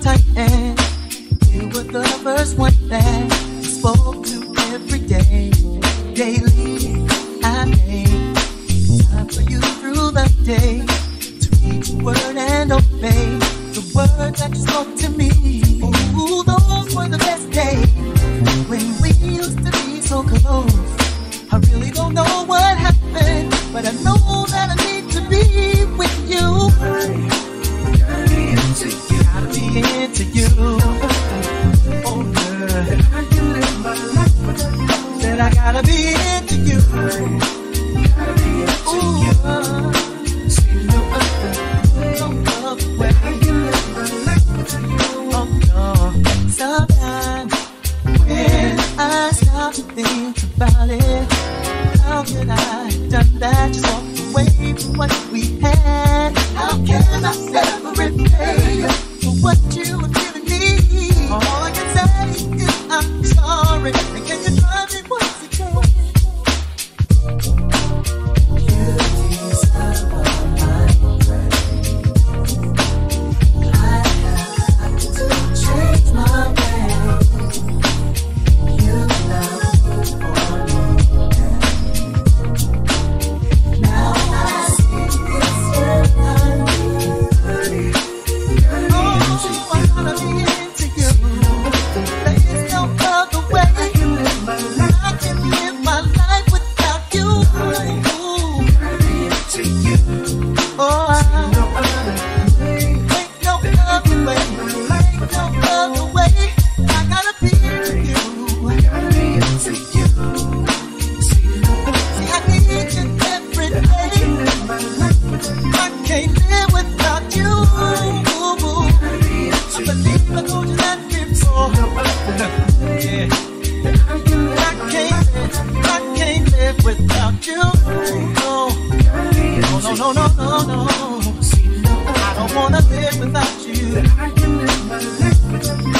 tight end. You were the first one that spoke to every day. Daily, I made time for you through the day to read the word and obey the word that you spoke to me. Ooh, those were the best days when we used to be so close. I really don't know what. To think about it, how could I have done that? Just walked away from what we had. How can I ever repay you for what you have I. I can't live, without you. No, no, no, no, no, no. I don't wanna live without you.